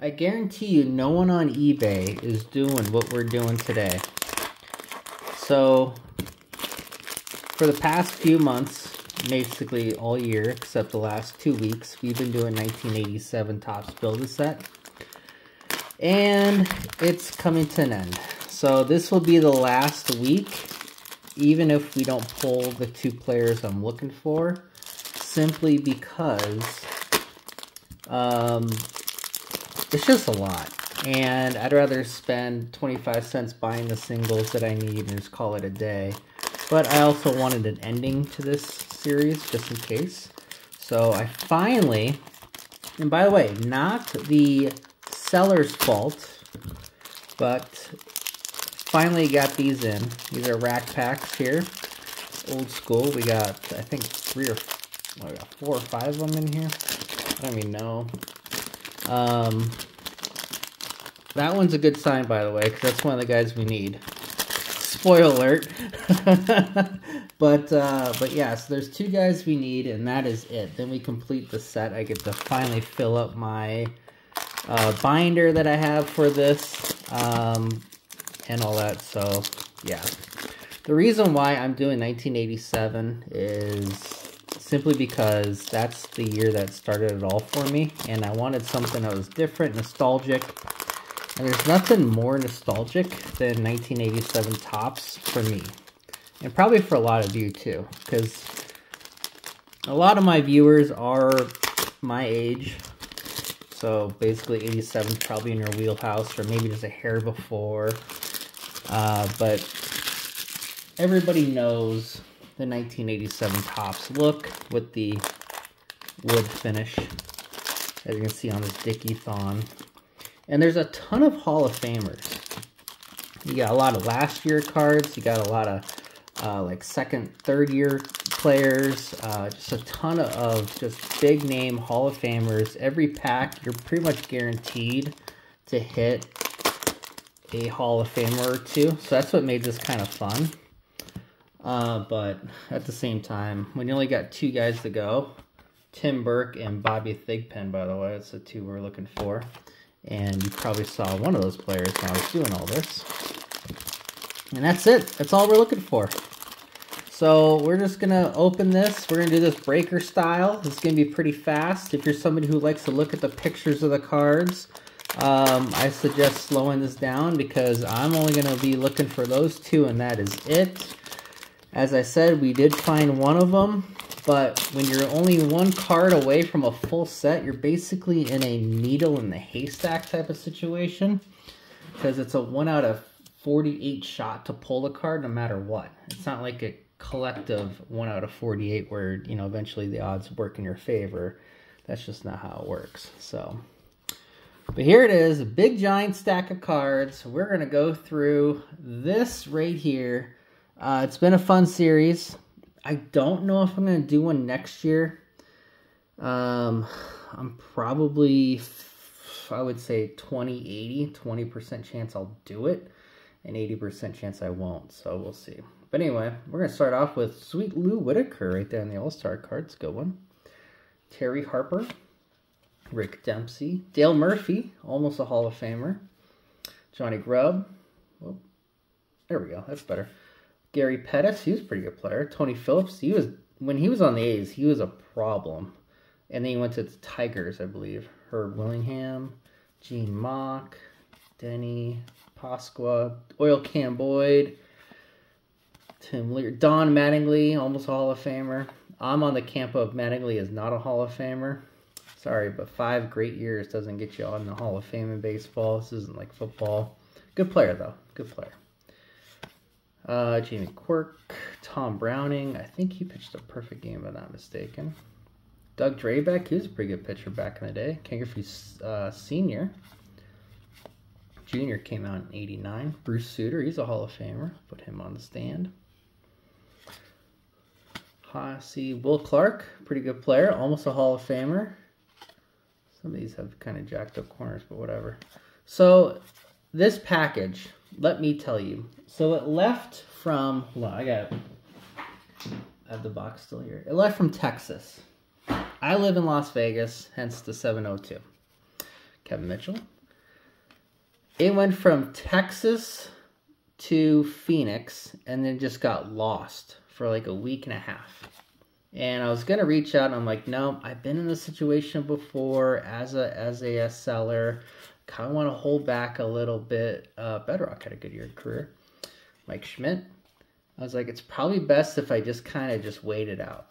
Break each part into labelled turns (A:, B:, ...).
A: I guarantee you no one on eBay is doing what we're doing today. So, for the past few months, basically all year except the last two weeks, we've been doing 1987 Topps Build-A-Set. And it's coming to an end. So this will be the last week, even if we don't pull the two players I'm looking for, simply because um, it's just a lot. And I'd rather spend 25 cents buying the singles that I need and just call it a day. But I also wanted an ending to this series, just in case. So I finally, and by the way, not the seller's fault, but finally got these in. These are rack packs here. Old school. We got, I think, three or oh, four or five of them in here. I don't even know. Um, that one's a good sign, by the way, because that's one of the guys we need. Spoil alert. but uh, but yeah, so there's two guys we need, and that is it. Then we complete the set. I get to finally fill up my uh, binder that I have for this um, and all that. So yeah, the reason why I'm doing 1987 is simply because that's the year that started it all for me. And I wanted something that was different, nostalgic. And there's nothing more nostalgic than 1987 Topps for me. And probably for a lot of you too. Because a lot of my viewers are my age. So basically 87 is probably in your wheelhouse or maybe just a hair before. Uh, but everybody knows the 1987 Topps look with the wood finish, as you can see on this Dickie Thon. And there's a ton of Hall of Famers. You got a lot of last year cards. You got a lot of uh, like second, third year players. Uh, just a ton of just big name Hall of Famers. Every pack, you're pretty much guaranteed to hit a Hall of Famer or two. So that's what made this kind of fun. Uh, but at the same time, when you only got two guys to go, Tim Burke and Bobby Thigpen, by the way, that's the two we're looking for. And you probably saw one of those players when I was doing all this. And that's it. That's all we're looking for. So we're just going to open this. We're going to do this breaker style. It's going to be pretty fast. If you're somebody who likes to look at the pictures of the cards, um, I suggest slowing this down because I'm only going to be looking for those two and that is it. As I said, we did find one of them, but when you're only one card away from a full set, you're basically in a needle in the haystack type of situation because it's a 1 out of 48 shot to pull a card no matter what. It's not like a collective 1 out of 48 where, you know, eventually the odds work in your favor. That's just not how it works. So, but here it is, a big giant stack of cards. We're going to go through this right here uh, it's been a fun series. I don't know if I'm going to do one next year. Um, I'm probably, I would say 20, 80, 20% chance I'll do it, and 80% chance I won't, so we'll see. But anyway, we're going to start off with Sweet Lou Whitaker right there in the All-Star cards. Good one. Terry Harper, Rick Dempsey, Dale Murphy, almost a Hall of Famer, Johnny Grubb. Whoop. There we go. That's better. Gary Pettis, he was a pretty good player. Tony Phillips, he was when he was on the A's, he was a problem. And then he went to the Tigers, I believe. Herm Winningham, Gene Mock, Denny Pasqua, Oil Can Boyd, Tim Lear, Don Mattingly, almost a Hall of Famer. I'm on the camp of Mattingly is not a Hall of Famer. Sorry, but five great years doesn't get you on the Hall of Fame in baseball. This isn't like football. Good player, though. Good player. Uh, Jamie Quirk, Tom Browning. I think he pitched a perfect game, if I'm not mistaken. Doug Drabek, he was a pretty good pitcher back in the day. Ken Griffey uh, Sr. Junior came out in 89. Bruce Sutter, he's a Hall of Famer. Put him on the stand. see Will Clark, pretty good player. Almost a Hall of Famer. Some of these have kind of jacked up corners, but whatever. So this package, let me tell you. So it left from, on, I got I have the box still here. It left from Texas. I live in Las Vegas, hence the 702. Kevin Mitchell. It went from Texas to Phoenix and then just got lost for like a week and a half. And I was gonna reach out and I'm like, no, I've been in this situation before as a as a seller. Kind of want to hold back a little bit. Uh, Bedrock had a good year career. Mike Schmidt. I was like, it's probably best if I just kind of just wait it out.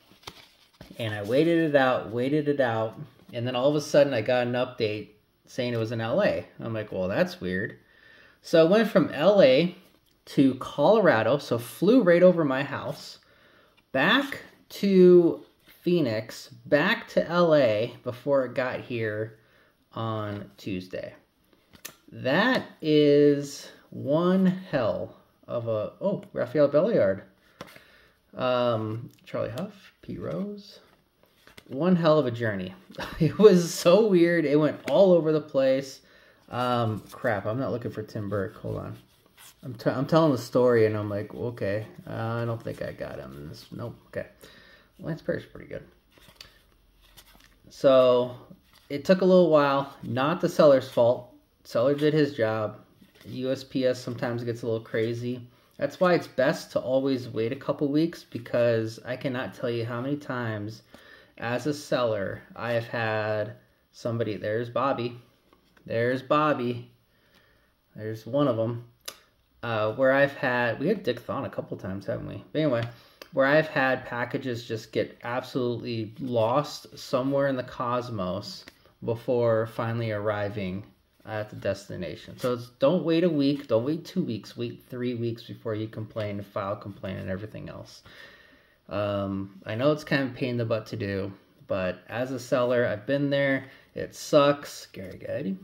A: And I waited it out, waited it out, and then all of a sudden I got an update saying it was in LA. I'm like, well, that's weird. So I went from LA to Colorado, so flew right over my house, back to Phoenix, back to LA before it got here on Tuesday. That is one hell of a oh Rafael Belliard, um, Charlie Hough, Pete Rose. One hell of a journey. It was so weird. It went all over the place. Um, crap, I'm not looking for Tim Burke. Hold on. I'm, t- I'm telling the story and I'm like, okay, uh, I don't think I got him. This, nope, okay. Lance Parrish's pretty good. So it took a little while. Not the seller's fault. Seller did his job. USPS sometimes gets a little crazy. That's why it's best to always wait a couple weeks because I cannot tell you how many times as a seller I have had somebody, there's Bobby, there's Bobby, there's one of them, uh, where I've had, we had Dick Thon a couple times, haven't we? But anyway, where I've had packages just get absolutely lost somewhere in the cosmos before finally arriving at the destination. So don't wait a week, don't wait two weeks, wait three weeks before you complain, file complaint, and everything else. Um, I know it's kind of pain in the butt to do, but as a seller, I've been there. It sucks, Gary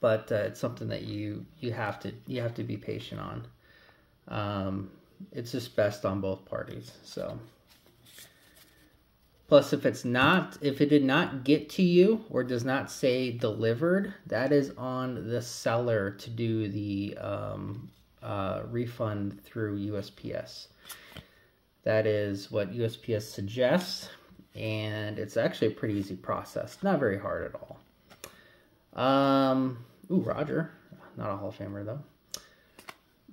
A: but uh, it's something that you you have to you have to be patient on. Um, it's just best on both parties. So. Plus, if it's not, if it did not get to you or does not say delivered, that is on the seller to do the um, uh, refund through USPS. That is what USPS suggests, and it's actually a pretty easy process. Not very hard at all. Um, ooh, Roger. Not a Hall of Famer, though.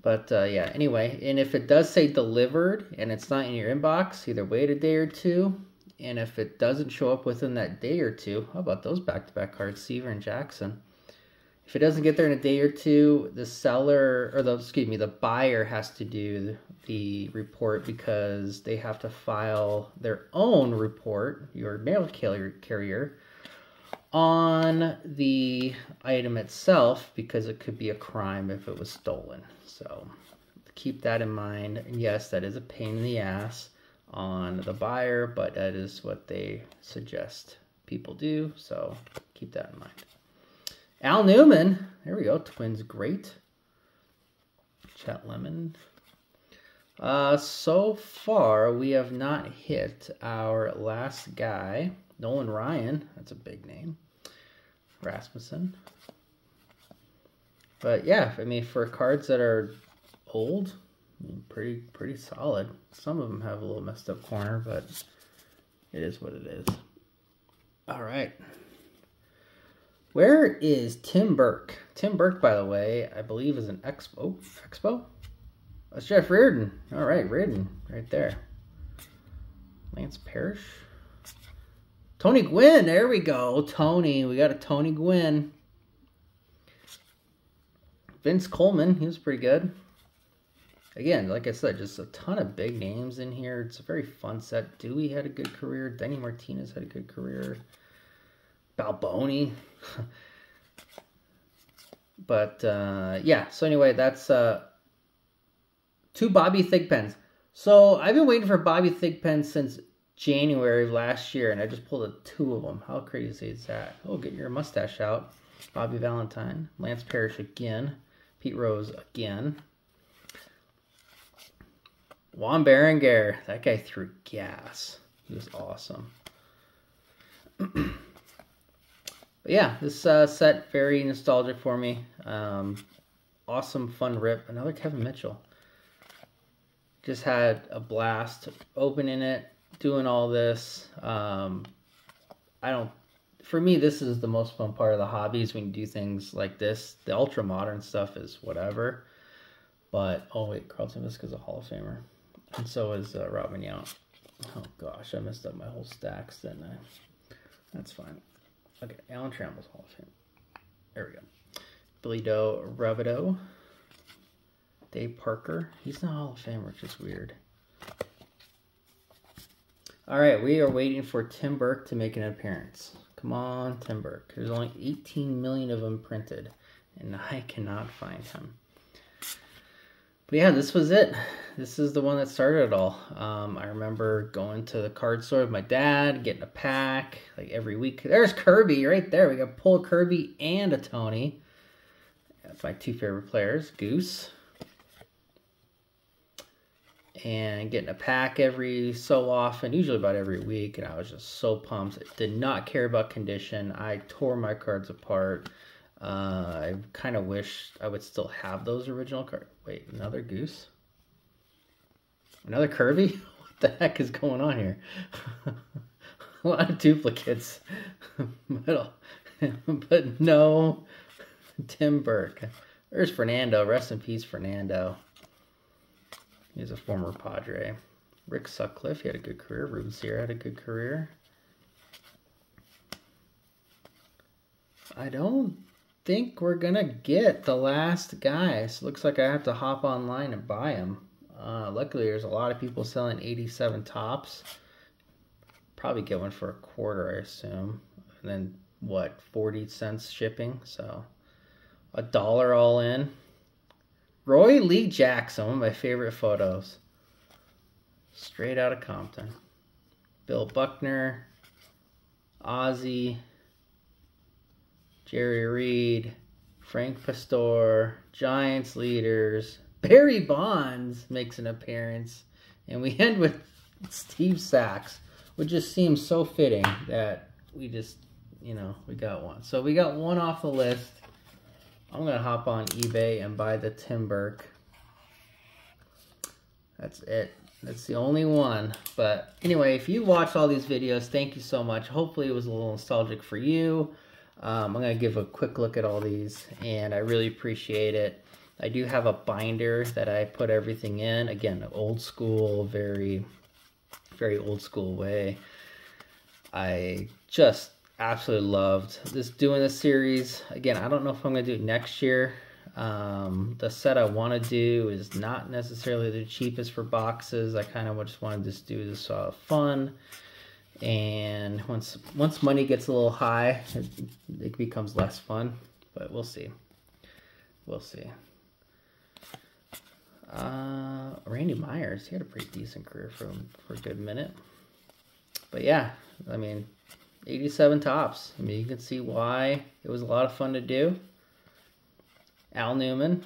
A: But uh, yeah, anyway, and if it does say delivered and it's not in your inbox, either wait a day or two and if it doesn't show up within that day or two, how about those back-to-back cards, Seaver and Jackson? If it doesn't get there in a day or two, the seller or the excuse me, the buyer has to do the report because they have to file their own report, your mail carrier, on the item itself because it could be a crime if it was stolen. So keep that in mind. And yes, that is a pain in the ass on the buyer, but that is what they suggest people do. So keep that in mind. Al Newman, there we go. Twins great. Chet Lemon. Uh, so far, we have not hit our last guy, Nolan Ryan. That's a big name. Rasmussen. But yeah, I mean, for cards that are old, pretty pretty solid. Some of them have a little messed up corner, but it is what it is. All right. Where is Tim Burke? Tim Burke, by the way, I believe is an expo. Oh, expo? That's Jeff Reardon. All right, Reardon, right there. Lance Parrish. Tony Gwynn, there we go. Tony, we got a Tony Gwynn. Vince Coleman, he was pretty good again, like I said, just a ton of big names in here. It's a very fun set. Dewey had a good career. Denny Martinez had a good career. Balboni. but uh, yeah, so anyway, that's uh, two Bobby Thigpens. So I've been waiting for Bobby Thigpen since January of last year, and I just pulled a two of them. How crazy is that? Oh, get your mustache out. Bobby Valentine, Lance Parrish again, Pete Rose again. Juan Berenguer, that guy threw gas. He was awesome. yeah, this uh, set very nostalgic for me. Um, awesome, fun rip. Another Kevin Mitchell. Just had a blast opening it, doing all this. Um, I don't. for me, this is the most fun part of the hobby is when you do things like this. The ultra modern stuff is whatever. But, oh wait, Carlton Fisk's a Hall of Famer. And so is uh, Robin Yount. Oh gosh, I messed up my whole stacks, didn't I? That's fine. Okay, Alan Trammell's Hall of Fame. There we go. Billy Jo Robidoux. Dave Parker. He's not Hall of Famer, which is weird. All right, we are waiting for Tim Burke to make an appearance. Come on, Tim Burke. There's only 18 million of them printed, and I cannot find him. But yeah, this was it. This is the one that started it all. Um, I remember going to the card store with my dad, getting a pack like every week. There's Kirby right there. We got pull Kirby and a Tony. That's my two favorite players. Goose, and getting a pack every so often, usually about every week, and I was just so pumped. Did not care about condition. I tore my cards apart. Uh, I kind of wish I would still have those original cards. Wait, another goose? Another Kirby? What the heck is going on here? a lot of duplicates. but, but no, Tim Burke. There's Fernando. Rest in peace, Fernando. He's a former Padre. Rick Sutcliffe, he had a good career. Ruben Sierra had a good career. I don't think we're going to get the last guys. Looks like I have to hop online and buy them. Uh, luckily, there's a lot of people selling 87 Topps. Probably get one for a quarter, I assume. And then, what, 40 cents shipping? So, a dollar all in. Roy Lee Jackson, one of my favorite photos. Straight out of Compton. Bill Buckner, Ozzie, Jerry Reed, Frank Pastore, Giants leaders. Barry Bonds makes an appearance. And we end with Steve Sax, which just seems so fitting that we just, you know, we got one. So we got one off the list. I'm going to hop on eBay and buy the Tim Burke. That's it. That's the only one. But anyway, if you watched all these videos, thank you so much. Hopefully it was a little nostalgic for you. Um, I'm going to give a quick look at all these, and I really appreciate it. I do have a binder that I put everything in. Again, old school, very, very old school way. I just absolutely loved this doing this series. Again, I don't know if I'm going to do it next year. Um, the set I want to do is not necessarily the cheapest for boxes. I kind of just want to just do this uh, fun. And once once money gets a little high, it, it becomes less fun. But we'll see. We'll see. Uh, Randy Myers, he had a pretty decent career for for a good minute. But yeah, I mean, 87 Topps. I mean, you can see why it was a lot of fun to do. Al Newman,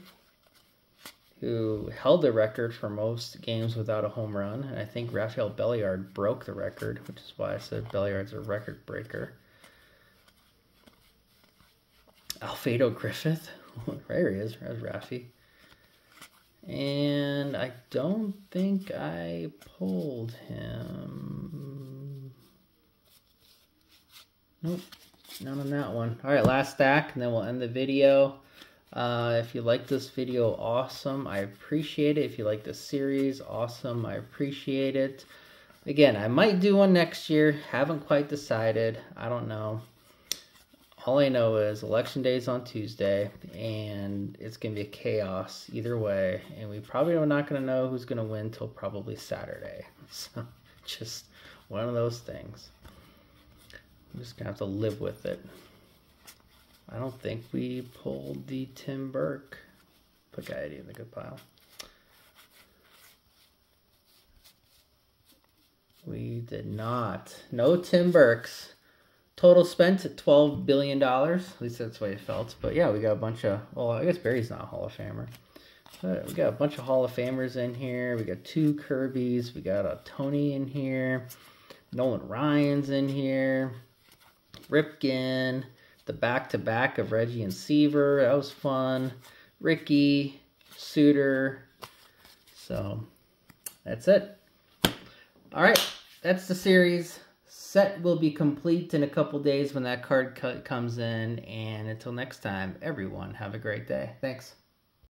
A: who held the record for most games without a home run. And I think Rafael Belliard broke the record, which is why I said Belliard's a record breaker. Alfredo Griffin. there he is. There's Rafi. And I don't think I pulled him. Nope, none on that one. All right, last stack, and then we'll end the video. Uh, if you like this video, awesome. I appreciate it. If you like this series, awesome. I appreciate it. Again, I might do one next year. Haven't quite decided. I don't know. All I know is election day is on Tuesday, and it's going to be a chaos either way. And we probably are not going to know who's going to win till probably Saturday. So, just one of those things. I'm just gonna have to live with it. I don't think we pulled the Tim Burke. Put Gaetti in the good pile. We did not. No Tim Burks. Total spent at $12 billion. At least that's way it felt. But yeah, we got a bunch of, well, I guess Barry's not a Hall of Famer. But we got a bunch of Hall of Famers in here. We got two Kirby's. We got a Tony in here. Nolan Ryan's in here. Ripken, the back-to-back of Reggie and Seaver. That was fun. Ricky, Suter. So, that's it. All right, that's the series. set will be complete in a couple days when that card cut comes in. And until next time, everyone, have a great day. Thanks.